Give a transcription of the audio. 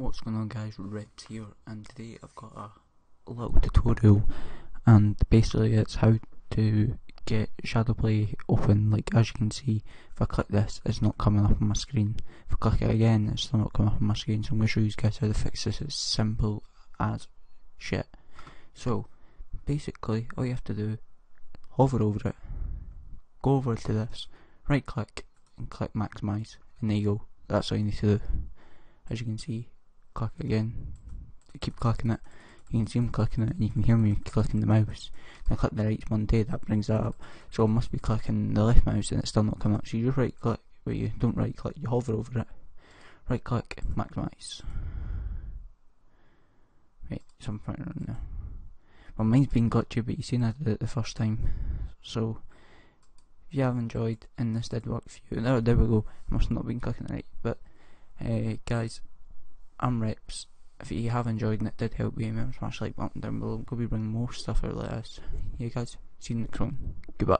What's going on guys, Repz here and today I've got a little tutorial and basically it's how to get Shadowplay open. Like as you can see if I click this it's not coming up on my screen. If I click it again it's still not coming up on my screen. So I'm going to show you guys how to fix this. It's simple as shit. So basically all you have to do hover over it go over to this right click and click maximize and there you go. That's all you need to do. As you can see click again. Keep clicking it. You can see me clicking it and you can hear me clicking the mouse. I click the right one day that brings that up. So I must be clicking the left mouse and it's still not coming up. So you just right click but you don't right click you hover over it. Right click maximize. Wait some point around there My mind's been glitchy but you seen I did it the first time. So if you have enjoyed and this did work for you there, there we go. Must not been clicking right but uh, guys I'm Repz if you have enjoyed and it did help you, remember smash like button down below. Go be bringing more stuff out like this. Yeah guys, see you next one. Goodbye.